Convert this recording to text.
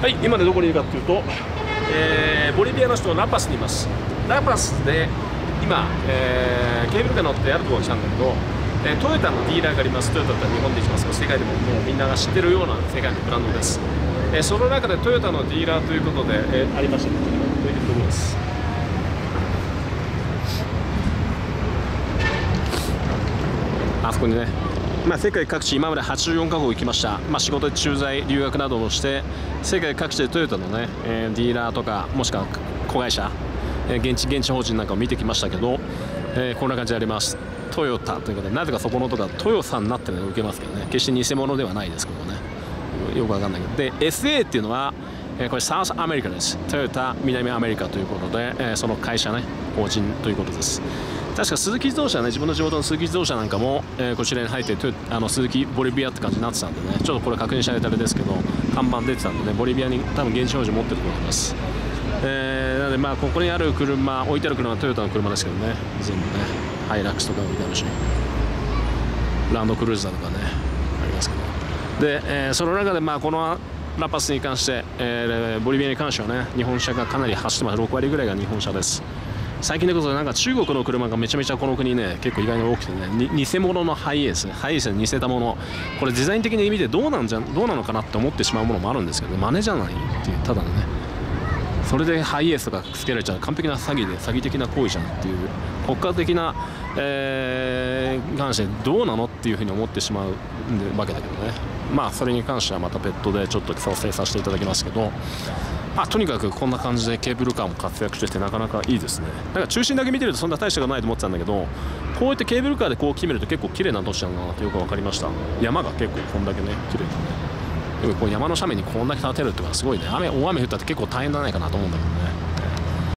はい今でどこにいるかっていうと、えー、ボリビアの首都ラパスにいます。ラパスで今、えー、ケーブルカー乗ってあるところに来たんだけど、えー、トヨタのディーラーがあります。トヨタって日本で一番世界でももうみんなが知ってるような世界のブランドです、えー、その中でトヨタのディーラーということで、えー、ありました。こちらというところです。あそこにねまあ、世界各地今まで84カ国行きました、まあ、仕事で駐在留学などをして世界各地でトヨタのね、えー、ディーラーとかもしくは子会社、えー、現地現地法人なんかを見てきましたけど、えー、こんな感じであります。トヨタということでなぜかそこの音がトヨさんになってるの受けますけどね。決して偽物ではないですけどね。よくわかんないけど。で SA っていうのはえこれ South America です。トヨタ南アメリカということで、えその会社ね法人ということです。確か鈴木自動車ね自分の地元の鈴木自動車なんかも、え、こちらに入ってあの鈴木ボリビアって感じになってたんでねちょっとこれ確認しないとあれですけど看板出てたんでねボリビアに多分現地表示持ってると思います、えー、なのでまあここにある車置いてある車はトヨタの車ですけどね全部ねハイラックスとか置いてあるしランドクルーザーとかねありますけど。で、えー、その中でまあこのラパスに関して、えー、ボリビアに関してはね日本車がかなり走ってます。6割ぐらいが日本車です。最近でこそなんか中国の車がめちゃめちゃこの国ね結構意外に多くてね偽物のハイエース。ハイエースに似せたもの。これデザイン的に見てどうなんじゃどうなのかなって思ってしまうものもあるんですけど、ね、真似じゃないっていうただのね。それでハイエースとかつけられちゃう。完璧な詐欺で詐欺的な行為じゃんっていう。国家的な、えー、関してどうなのっていうふうに思ってしまうわけだけどね。まあそれに関してはまた別途でちょっと調整させていただきますけど。まあ、とにかくこんな感じでケーブルカーも活躍しててなかなかいいですね。なんか中心だけ見てるとそんな大したがないと思ってたんだけどこうやってケーブルカーでこう決めると結構綺麗な都市だなってよく分かりました。山が結構こんだけね綺麗。だねでもこう山の斜面にこんだけ建てるっていうのはすごいね。雨大雨降ったって結構大変じゃないかなと思うんだけどね。